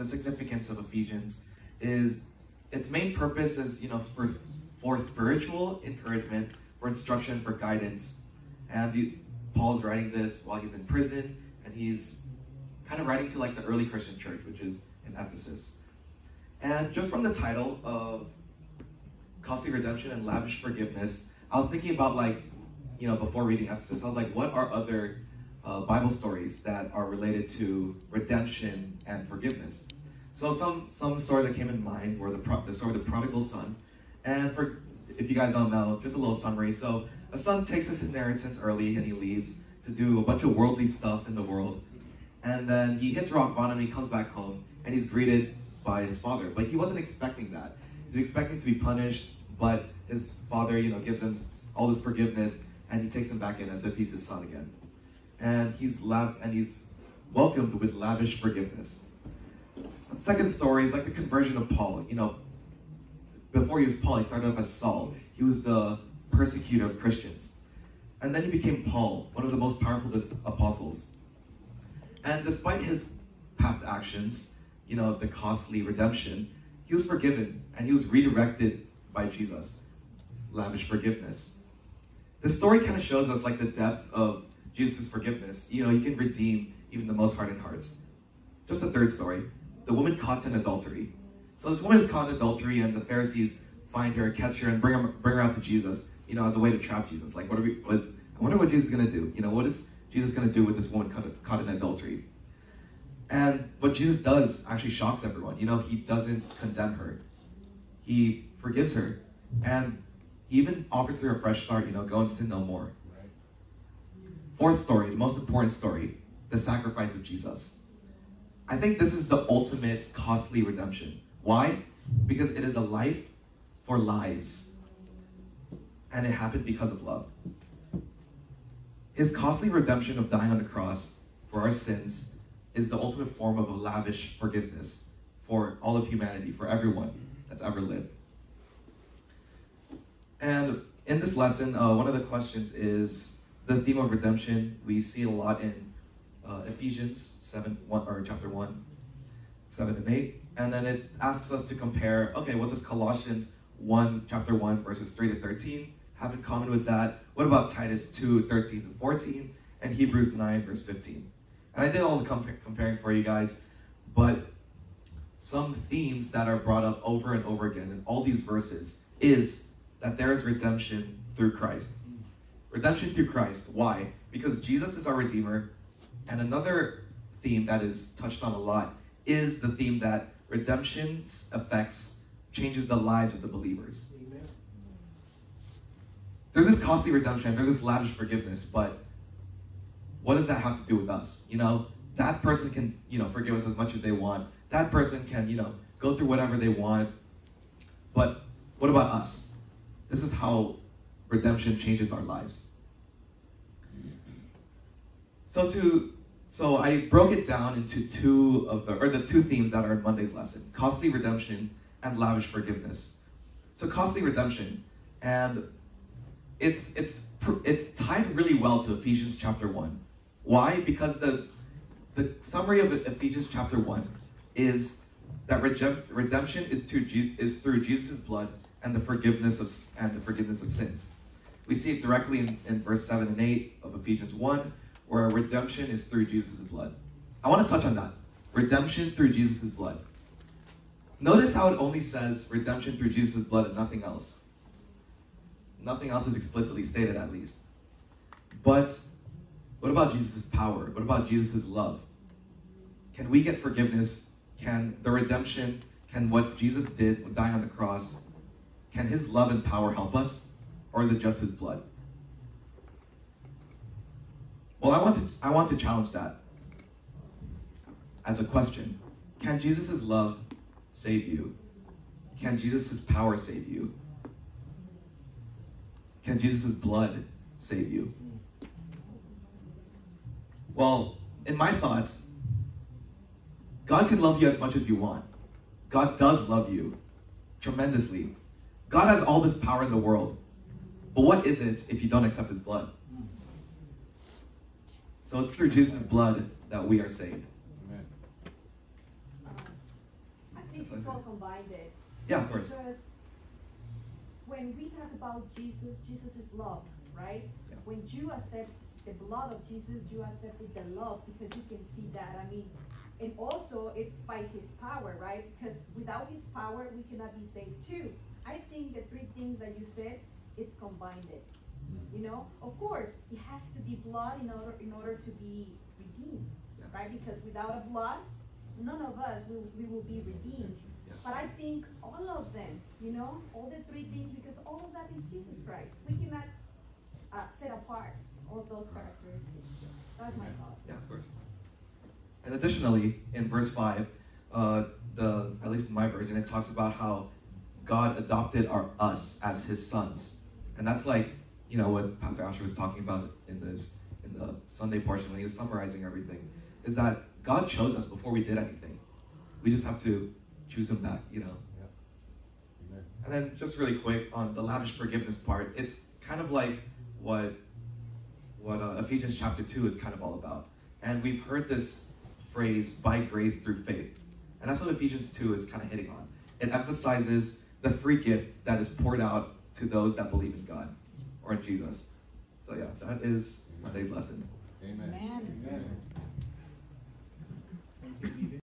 the significance of Ephesians is its main purpose is, you know, for, for spiritual encouragement, for instruction, for guidance. And the, Paul's writing this while he's in prison, and he's kind of writing to like the early Christian church, which is in Ephesus. And just from the title of Costly Redemption and Lavish Forgiveness, I was thinking about like, you know, before reading Ephesus, I was like, what are other uh, Bible stories that are related to redemption and forgiveness? So some some story that came in mind were the, pro- the story of the prodigal son. And for if you guys don't know, just a little summary. So a son takes his inheritance early and he leaves to do a bunch of worldly stuff in the world. And then he hits rock bottom and he comes back home and he's greeted by his father. But he wasn't expecting that. He's expecting to be punished, but his father, you know, gives him all this forgiveness and he takes him back in as if he's his son again. And he's lav- and he's welcomed with lavish forgiveness. The second story is like the conversion of Paul. You know, before he was Paul, he started off as Saul. He was the persecutor of Christians. And then he became Paul, one of the most powerful apostles. And despite his past actions, you know, the costly redemption, he was forgiven and he was redirected by Jesus. Lavish forgiveness. The story kind of shows us like the depth of Jesus' forgiveness. You know, he can redeem even the most hardened hearts. Just a third story. The woman caught in adultery. So this woman is caught in adultery and the Pharisees find her, catch her, and bring her, bring her out to Jesus, you know, as a way to trap Jesus. Like, what are we, I wonder what Jesus is going to do. You know, what is Jesus going to do with this woman caught, caught in adultery? And what Jesus does actually shocks everyone. You know, he doesn't condemn her. He forgives her. And he even offers her a fresh start, you know, go and sin no more. Fourth story, the most important story, the sacrifice of Jesus. I think this is the ultimate costly redemption. Why? Because it is a life for lives. And it happened because of love. His costly redemption of dying on the cross for our sins is the ultimate form of a lavish forgiveness for all of humanity, for everyone that's ever lived. And in this lesson, uh, one of the questions is the theme of redemption. We see a lot in uh, Ephesians 7, 1, or chapter 1, 7 and 8. And then it asks us to compare, okay, what does Colossians 1, chapter 1, verses 3 to 13 have in common with that? What about Titus 2, 13 to 14, and Hebrews 9, verse 15? And I did all the compa- comparing for you guys, but some themes that are brought up over and over again in all these verses is that there is redemption through Christ. Redemption through Christ. Why? Because Jesus is our Redeemer. And another theme that is touched on a lot is the theme that redemption's effects changes the lives of the believers. Amen. There's this costly redemption, there's this lavish forgiveness, but what does that have to do with us? You know, that person can, you know, forgive us as much as they want. That person can, you know, go through whatever they want. But what about us? This is how redemption changes our lives. So to so I broke it down into two of the or the two themes that are in Monday's lesson: costly redemption and lavish forgiveness. So costly redemption, and it's it's it's tied really well to Ephesians chapter one. Why? Because the the summary of Ephesians chapter one is that redemption is to is through Jesus' blood and the forgiveness of and the forgiveness of sins. We see it directly in, in verse 7 and 8 of Ephesians 1, where redemption is through Jesus' blood. I want to touch on that. Redemption through Jesus' blood. Notice how it only says redemption through Jesus' blood and nothing else. Nothing else is explicitly stated, at least. But what about Jesus' power? What about Jesus' love? Can we get forgiveness? Can the redemption, can what Jesus did dying on the cross, can his love and power help us? Or is it just his blood? Well, I want to, I want to challenge that as a question. Can Jesus' love save you? Can Jesus' power save you? Can Jesus' blood save you? Well, in my thoughts, God can love you as much as you want. God does love you tremendously. God has all this power in the world. But what is it if you don't accept his blood? So it's through Jesus' blood that we are saved. Amen. think it's all combined. It. Yeah, of course. Because when we talk about Jesus, Jesus is love, right? Yeah. When you accept the blood of Jesus, you accepted the love because you can see that. I mean, and also it's by his power, right? Because without his power, we cannot be saved too. I think the three things that you said, it's combined. It. You know, of course, it has to be blood in order in order to be redeemed, Yeah. right? Because without a blood, none of us will we will be redeemed. Yeah. But I think all of them, you know, all the three things, because all of that is Jesus Christ. We cannot uh, set apart all those characteristics. That's my thought. Yeah, of course. And additionally, in verse five, uh, the at least in my version, it talks about how God adopted our us as His sons, and that's like you know what Pastor Asher was talking about in this in the Sunday portion when he was summarizing everything, is that God chose us before we did anything. We just have to choose Him back, you know. Amen. And then just really quick on the lavish forgiveness part, it's kind of like what what uh, Ephesians chapter two is kind of all about. And we've heard this phrase "by grace through faith," and that's what Ephesians two is kind of hitting on. It emphasizes the free gift that is poured out to those that believe in God or in Jesus. So yeah, that is Monday's lesson. Amen. Man.